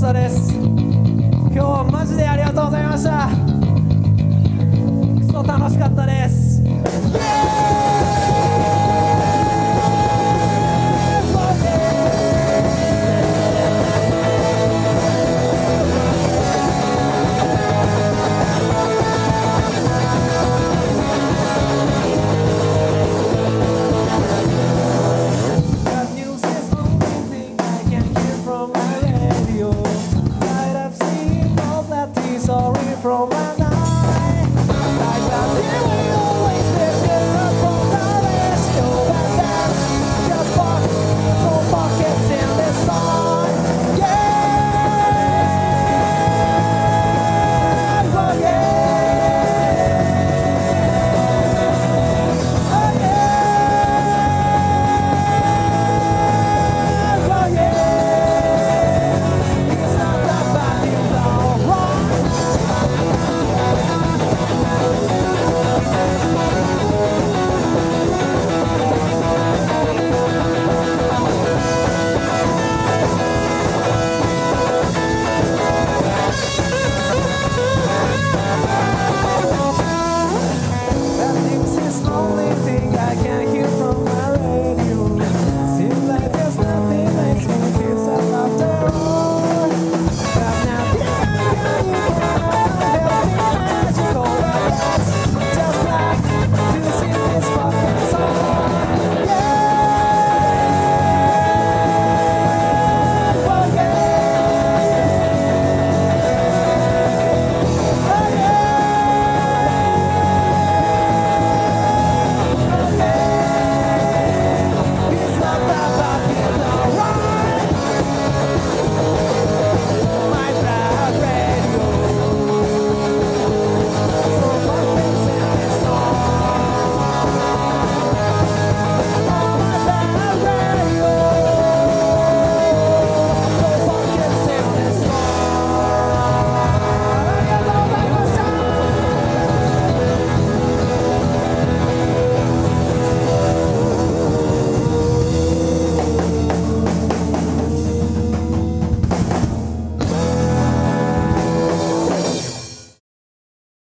スタです。今日はマジでありがとうございました。クソ楽しかったです。